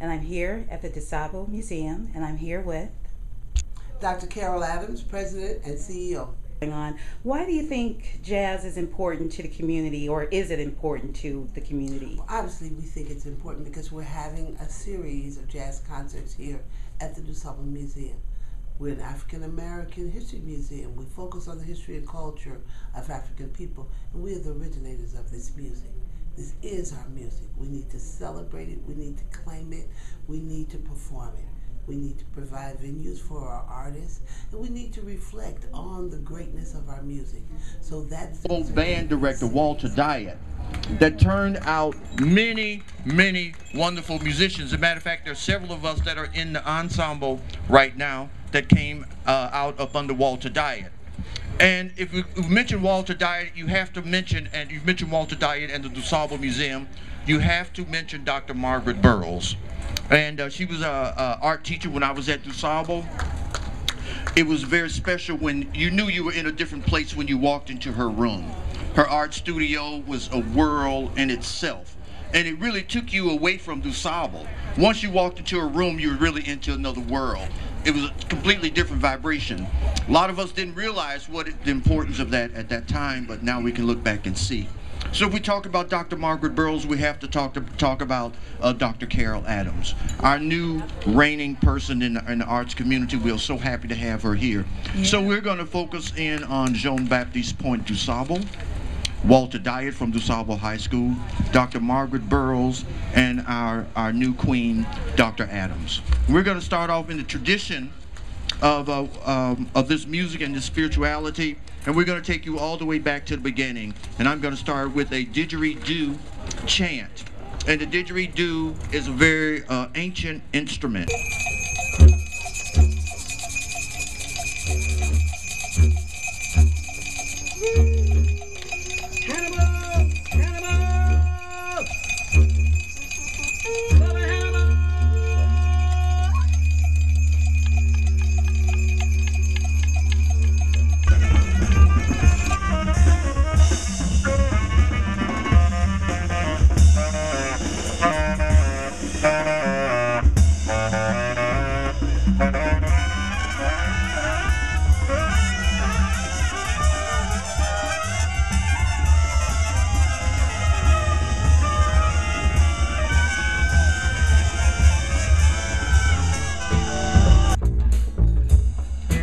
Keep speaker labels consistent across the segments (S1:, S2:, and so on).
S1: and I'm here at the DuSable Museum, and I'm here with
S2: Dr. Carol Adams, President and CEO.
S1: on. Why do you think jazz is important to the community, or is it important to the community?
S2: Well, Obviously, we think it's important because we're having a series of jazz concerts here at the DuSable Museum. We're an African American history museum. We focus on the history and culture of African people, and we are the originators of this music. This is our music. We need to celebrate it, we need to claim it, we need to perform it. We need to provide venues for our artists, and we need to reflect on the greatness of our music. So that's
S3: old band director Walter Dyett that turned out many, many wonderful musicians. As a matter of fact, there are several of us that are in the ensemble right now that came uh, out up under Walter Dyett. And if we mention Walter Dyett, you have to mention, and you've mentioned Walter Dyett and the DuSable Museum, you have to mention Dr. Margaret Burroughs. And uh, she was a, art teacher when I was at DuSable. It was very special when you knew you were in a different place when you walked into her room. Her art studio was a world in itself. And it really took you away from DuSable. Once you walked into her room, you were really into another world. It was a completely different vibration. A lot of us didn't realize what it, the importance of that at that time, but now we can look back and see. So if we talk about Dr. Margaret Burroughs, we have to talk to talk about uh, Dr. Carol Adams, our new reigning person in the, in the arts community. We're so happy to have her here. Yeah. So we're going to focus in on Jean Baptiste Point du Sable, Walter Dyett from DuSable High School, Dr. Margaret Burroughs, and our, our new queen, Dr. Adams. We're going to start off in the tradition of, uh, um, of this music and this spirituality. And we're going to take you all the way back to the beginning. And I'm going to start with a didgeridoo chant. And the didgeridoo is a very uh, ancient instrument.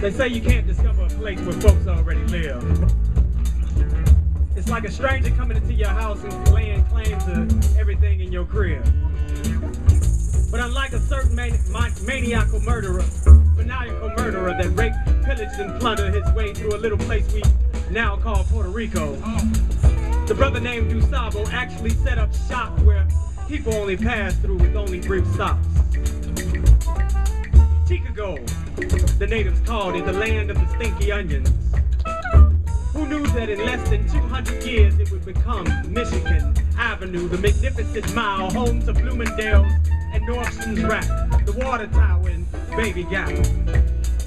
S4: They say you can't discover a place where folks already live. It's like a stranger coming into your house and laying claim to everything in your crib. But unlike a certain mani maniacal murderer, maniacal murderer that raped, pillaged, and plundered his way through a little place we now call Puerto Rico, the brother named DuSable actually set up shop where people only pass through with only brief stops. Chicago, the natives called it the land of the stinky onions. Who knew that in less than 200 years it would become Michigan Avenue, the magnificent mile, home to Bloomingdale's and Nordstrom's Rack, the water tower and Baby Gap.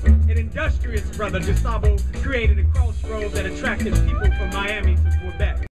S4: An industrious brother, DuSable created a crossroad that attracted people from Miami to Quebec.